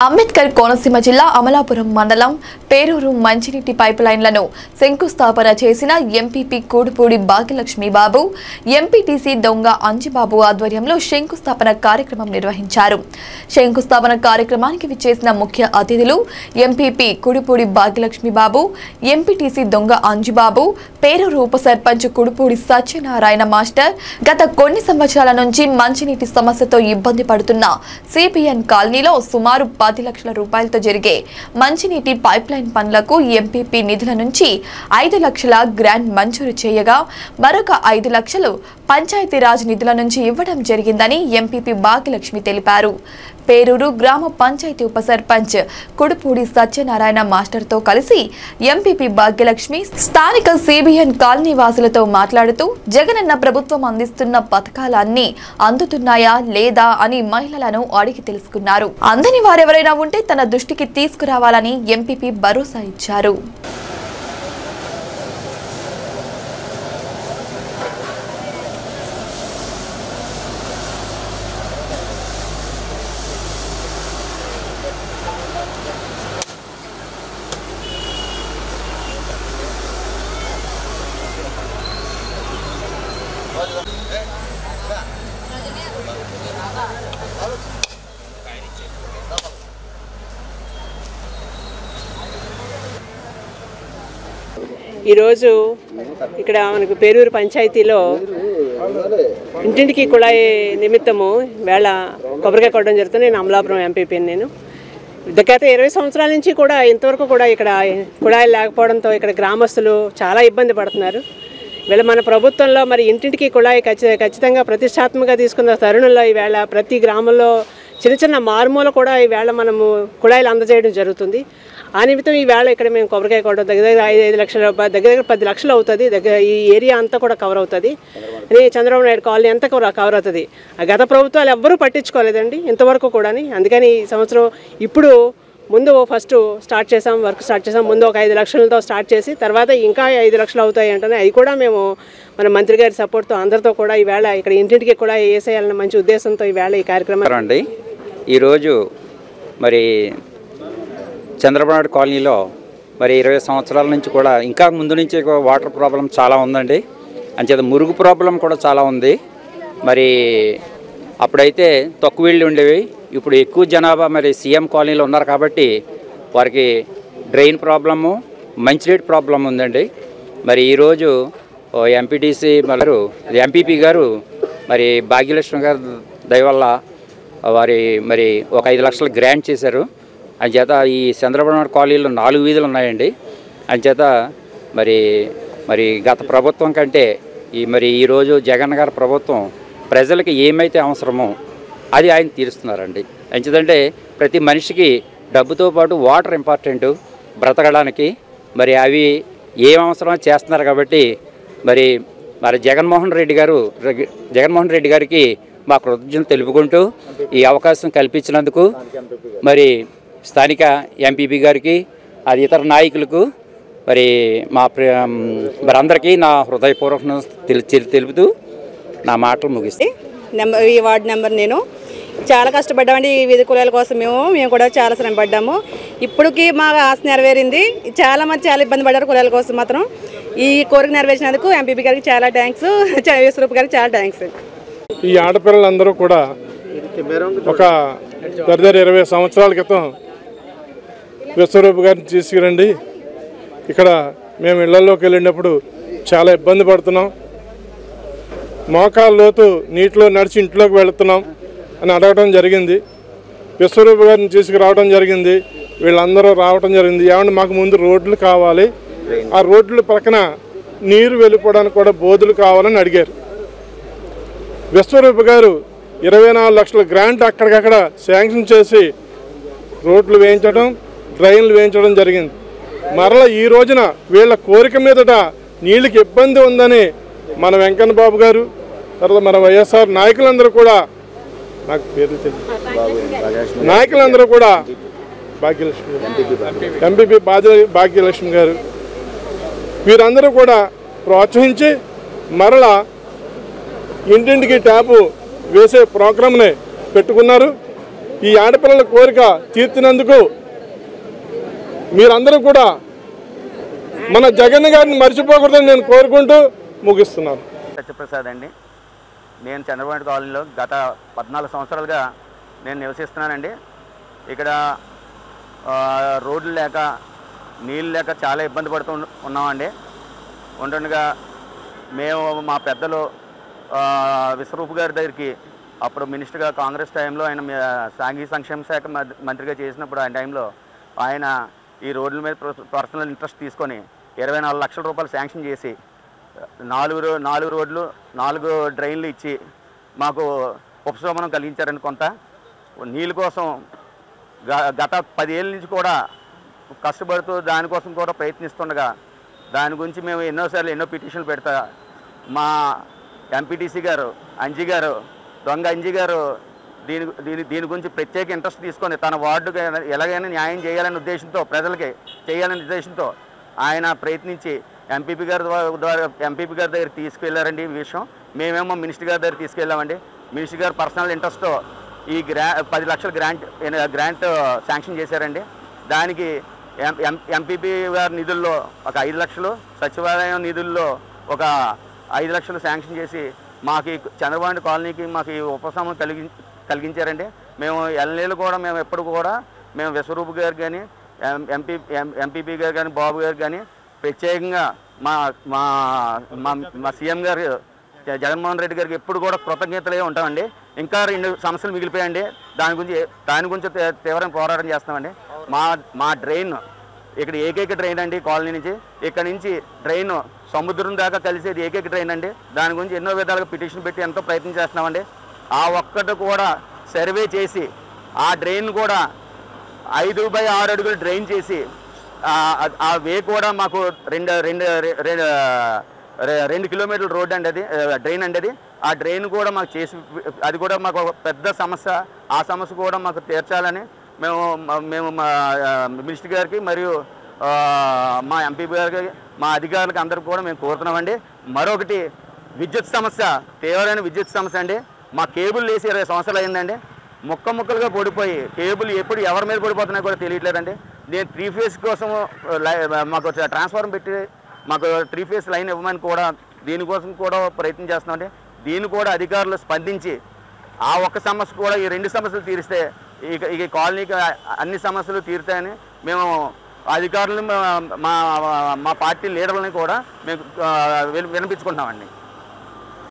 అంబేద్కర్ కోనసీమ జిల్లా అమలాపురం మండలం పేరూరు మంచినీటి పైప్ లైన్లను శంకుస్థాపన చేసిన ఎంపీపీ కూడుపూడి భాగ్యలక్ష్మి బాబు ఎంపీటీసీ దొంగ అంజిబాబు ఆధ్వర్యంలో శంకుస్థాపన కార్యక్రమం నిర్వహించారు. శంకుస్థాపన కార్యక్రమానికి విచ్చేసిన ముఖ్య అతిథులు ఎంపీపీ కుడిపూడి భాగ్యలక్ష్మి బాబు ఎంపీటీసీ దొంగ అంజిబాబు పేరూరు ఉప సర్పంచ్ కుడుపూడి సత్యనారాయణ మాస్టర్ గత కొన్ని సంవత్సరాల నుంచి మంచినీటి సమస్యతో ఇబ్బంది పడుతున్న సిపిఎన్ కాలనీలో సుమారు పది లక్షల రూపాయలతో జరిగే మంచినీటి పైప్ లైన్ పనులకు ఎంపీపీ నిధుల నుంచి ఐదు లక్షల గ్రాంట్ మంజూరు చేయగా మరొక ఐదు లక్షలు పంచాయతీరాజ్ నిధుల నుంచి ఇవ్వడం జరిగిందని ఎంపీపీ భాగ్యలక్ష్మి తెలిపారు. పేరూరు గ్రామ పంచాయతీ ఉప సర్పంచ్ కుడుపూడి సత్యనారాయణ మాస్టర్తో కలిసి ఎంపీపీ భాగ్యలక్ష్మి స్థానిక సిబిఎన్ కాలనీ వాసులతో మాట్లాడుతూ జగనన్న ప్రభుత్వం అందిస్తున్న పథకాలన్నీ అందుతున్నాయా లేదా అని మహిళలను అడిగి తెలుసుకున్నారు. అందని ఎవరైనా ఉంటే తన దృష్టికి తీసుకురావాలని ఎంపీపీ భరోసా ఇచ్చారు. ఈరోజు ఇక్కడ మనకు పేరూరు పంచాయతీలో ఇంటింటికి కుళాయి నిమిత్తము వేళ కొబ్బరికాయ కొట్టడం జరుగుతుంది. నేను అమలాపురం ఎంపీపీ నేను. గత ఇరవై సంవత్సరాల నుంచి కూడా ఇంతవరకు కూడా ఇక్కడ కుళాయిలు లేకపోవడంతో ఇక్కడ గ్రామస్తులు చాలా ఇబ్బంది పడుతున్నారు. వీళ్ళ మన ప్రభుత్వంలో మరి ఇంటింటికి కుళాయి ఖచ్చి ఖచ్చితంగా ప్రతిష్టాత్మకంగా తీసుకున్న తరుణంలో ఈవేళ ప్రతి గ్రామంలో చిన్న చిన్న మారుమూల కూడా ఈవేళ మనము కుళాయిలు అందజేయడం జరుగుతుంది. ఆ నిమిత్తం ఈ వేళ ఇక్కడ మేము కొబ్బరికాయ కొట్టడం దగ్గర దగ్గర ఐదు ఐదు లక్షల దగ్గర దగ్గర పది లక్షలు అవుతుంది. దగ్గర ఈ ఏరియా అంతా కూడా కవర్ అవుతుంది. అదే చంద్రబాబు నాయుడు కాలనీ అంతా కూడా కవర్ అవుతుంది. ఆ గత ప్రభుత్వాలు ఎవ్వరూ పట్టించుకోలేదండి ఇంతవరకు కూడా అందుకని ఈ సంవత్సరం ఇప్పుడు ముందు ఫస్ట్ స్టార్ట్ చేసాం వర్క్ స్టార్ట్ చేసాం ముందు ఒక ఐదు లక్షలతో స్టార్ట్ చేసి తర్వాత ఇంకా ఐదు లక్షలు అవుతాయి అంటే అవి కూడా మేము మన మంత్రి గారి సపోర్ట్తో అందరితో కూడా ఈవేళ ఇక్కడ ఇంటింటికి కూడా వేసేయాలన్న మంచి ఉద్దేశంతో ఈవేళ ఈ కార్యక్రమం అండి ఈరోజు మరి చంద్రబాబు కాలనీలో మరి ఇరవై సంవత్సరాల నుంచి కూడా ఇంకా ముందు నుంచి వాటర్ ప్రాబ్లం చాలా ఉందండి. అంచేత మురుగు ప్రాబ్లం కూడా చాలా ఉంది. మరి అప్పుడైతే తక్కువ ఇళ్ళు ఉండేవి. ఇప్పుడు ఎక్కువ జనాభా మరి సీఎం కాలనీలో ఉన్నారు కాబట్టి వారికి డ్రైన్ ప్రాబ్లము మంచినీటి ప్రాబ్లం ఉందండి. మరి ఈరోజు ఎంపీటీసీ గారు ఎంపీపీ గారు మరి భాగ్యలక్ష్మి గారు దయవల్ల వారి మరి ఒక ఐదు లక్షలు గ్రాంట్ చేశారు. అంచేత ఈ చంద్రబాబు నాయుడు కాలనీలో నాలుగు వీధులు ఉన్నాయండి. అంచేత మరి మరి గత ప్రభుత్వం కంటే ఈ మరి ఈరోజు జగన్ గారి ప్రభుత్వం ప్రజలకి ఏమైతే అవసరమో అది ఆయన తీరుస్తున్నారండి. అంచేతంటే ప్రతి మనిషికి డబ్బుతో పాటు వాటర్ ఇంపార్టెంట్ బ్రతకడానికి మరి అవి ఏం అవసరమో చేస్తున్నారు కాబట్టి మరి మరి జగన్మోహన్ రెడ్డి గారు జగన్మోహన్ రెడ్డి గారికి మా కృతజ్ఞతలు తెలుపుకుంటూ ఈ అవకాశం కల్పించినందుకు మరి స్థానిక ఎంపీపీ గారికి అది ఇతర నాయకులకు మరి మా ప్రి- మరి అందరికీ నా హృదయపూర్వక తెలు- తెలుపుతూ నా మాటలు ముగిస్తాను నెంబర్ ఈ వార్డు నెంబర్ నేను. చాలా కష్టపడ్డామండి ఈ విధి కులాల కోసం మేము. మేము కూడా చాలా శ్రమ పడ్డాము. ఇప్పటికి మా ఆశ నెరవేరింది. చాలా మంది చాలా ఇబ్బంది పడ్డారు కులాల కోసం మాత్రం. ఈ కోరిక నెరవేర్చినందుకు ఎంపీపీ గారికి చాలా థ్యాంక్స్ విశ్వరూప్ గారికి చాలా థ్యాంక్స్ ఈ ఆడపిల్లలందరూ కూడా ఒక దగ్గర ఇరవై సంవత్సరాల క్రితం విశ్వరూప్ గారిని తీసుకురండి. ఇక్కడ మేము ఇళ్ళలోకి వెళ్ళినప్పుడు చాలా ఇబ్బంది పడుతున్నాం. మోకాల లోతు నీటిలో నడిచి ఇంట్లోకి వెళుతున్నాం అని అడగడం జరిగింది. విశ్వరూప్ గారిని తీసుకురావడం జరిగింది. వీళ్ళందరూ రావడం జరిగింది. ఏమంటే మాకు ముందు రోడ్లు కావాలి. ఆ రోడ్ల పక్కన నీరు వెళ్ళిపోవడానికి కూడా బోధులు కావాలని అడిగారు. విశ్వరూప్ గారు ఇరవై నాలుగు లక్షల గ్రాంట్ అక్కడికక్కడ శాంక్షన్ చేసి రోడ్లు వేయించడం డ్రైన్లు వేయించడం జరిగింది. మరలా ఈ రోజున వీళ్ళ కోరిక మీదట నీళ్ళకి ఇబ్బంది ఉందని మన వెంకన్న బాబు గారు తర్వాత మన వైఎస్ఆర్ నాయకులందరూ కూడా నాకు పేర్లు తెలియదు నాయకులందరూ కూడా భాగ్యలక్ష్మి గారు ఎంపీపీ బాధ్య భాగ్యలక్ష్మి గారు వీరందరూ కూడా ప్రోత్సహించి మరలా ఇంటింటికి ట్యాపు వేసే ప్రోగ్రామ్ని పెట్టుకున్నారు. ఈ ఆడపిల్లల కోరిక తీర్చినందుకు మీరందరూ కూడా మన జగన్ గారిని మర్చిపోకూడదని నేను కోరుకుంటూ ముగిస్తున్నాను. సత్యప్రసాద్ అండి నేను చంద్రబాబు కాలనీలో గత పద్నాలుగు సంవత్సరాలుగా నేను నివసిస్తున్నానండి. ఇక్కడ రోడ్లు లేక నీళ్ళు లేక చాలా ఇబ్బంది పడుతూ ఉన్నామండి. ఉంటుండగా మేము మా పెద్దలు విశ్వరూప్ గారి దగ్గరికి అప్పుడు మినిస్టర్గా కాంగ్రెస్ టైంలో ఆయన మీ- సాంఘిక సంక్షేమ శాఖ మంత్రిగా చేసినప్పుడు ఆయన టైంలో ఆయన ఈ రోడ్ల మీద పర్సనల్ ఇంట్రెస్ట్ తీసుకొని ఇరవై నాలుగు లక్షల రూపాయలు శాంక్షన్ చేసి నాలుగు నాలుగు రోడ్లు నాలుగు డ్రైన్లు ఇచ్చి మాకు ఉపశమనం కలిగించారని కొంత. నీళ్ళ కోసం గ- గత పదేళ్ళ నుంచి కూడా కష్టపడుతూ దానికోసం కూడా ప్రయత్నిస్తుండగా దాని గురించి మేము ఎన్నోసార్లు ఎన్నో పిటిషన్లు పెడతా మా ఎంపీటీసీ గారు అంజీ గారు దొంగ అంజీ గారు దీని దీని దీని గురించి ప్రత్యేక ఇంట్రెస్ట్ తీసుకొని తన వార్డుకు ఎలాగైనా న్యాయం చేయాలనే ఉద్దేశంతో ప్రజలకి చేయాలనే ఉద్దేశంతో ఆయన ప్రయత్నించి ఎంపీపీ గారి ద్వారా ఎంపీపీ గారి దగ్గర తీసుకెళ్ళారండి ఈ విషయం. మేమేమో మినిస్టర్ గారి దగ్గర తీసుకెళ్ళామండి. మినిస్టర్ గారు పర్సనల్ ఇంట్రెస్ట్తో ఈ గ్రా పది లక్షల గ్రాంట్ గ్రాంట్ శాంక్షన్ చేశారండి. దానికి ఎం- ఎం- ఎంపీపీ గారి నిధుల్లో ఒక ఐదు లక్షలు సచివాలయం నిధుల్లో ఒక ఐదు లక్షలు శాంక్షన్ చేసి మాకు ఈ చంద్రబాబు కాలనీకి మాకు ఈ ఉపశమనం కలిగి కలిగించారండి. మేము ఎల్ఏలు కూడా మేము ఎప్పుడు కూడా మేము విశ్వరూప్ గారు కానీ ఎంపీ ఎంపీపీ గారు కానీ బాబు గారు కానీ ప్రత్యేకంగా మా మా మా సీఎం గారు జగన్మోహన్ రెడ్డి గారికి ఎప్పుడు కూడా కృతజ్ఞతలే ఉంటామండి. ఇంకా రెండు సమస్యలు మిగిలిపోయండి దాని గురించి దాని గురించి తీ- పోరాటం చేస్తామండి మా మా డ్రైన్ ఇక్కడ ఏకైక డ్రైన్ అండి కాలనీ నుంచి. ఇక్కడ నుంచి డ్రైన్ సముద్రం దాకా కలిసేది ఏకైక డ్రైన్ అండి. దాని గురించి ఎన్నో విధాలుగా పిటిషన్ పెట్టి ఎంతో ప్రయత్నం చేస్తున్నామండి. ఆ ఒక్కటి కూడా సర్వే చేసి ఆ డ్రైన్ కూడా ఐదు బై ఆరు అడుగులు డ్రైన్ చేసి ఆ- వే కూడా మాకు రెండు రెండు రెండు కిలోమీటర్ల రోడ్ అండి అది డ్రైన్ అండి అది. ఆ డ్రైన్ కూడా మాకు చేసి అది కూడా మాకు ఒక పెద్ద సమస్య. ఆ సమస్య కూడా మాకు తీర్చాలని మేము మేము మా మినిస్టర్ గారికి మరియు మా ఎంపీ గారికి మా అధికారులకు అందరికి కూడా మేము కోరుతున్నామండి. మరొకటి విద్యుత్ సమస్య తీవ్రమైన విద్యుత్ సమస్య అండి. మా కేబుల్ వేసి ఇరవై సంవత్సరాలు అయిందండి ముక్క ముక్కలుగా పడిపోయి కేబుల్ ఎప్పుడు ఎవరి మీద పడిపోతున్నాయో కూడా తెలియట్లేదండి. నేను త్రీ ఫేస్ కోసం లై- మాకు ట్రాన్స్ఫార్మర్ పెట్టి మాకు త్రీ ఫేస్ లైన్ ఇవ్వమని కూడా దీనికోసం కూడా ప్రయత్నం చేస్తున్నామండి. దీన్ని కూడా అధికారులు స్పందించి ఆ ఒక్క సమస్య కూడా ఈ రెండు సమస్యలు తీరిస్తే ఇక ఈ కాలనీకి అన్ని సమస్యలు తీరుతాయని మేము అధికారులు మా మా- పార్టీ లీడర్లని కూడా మేము విని- వినిపించుకుంటున్నామండి.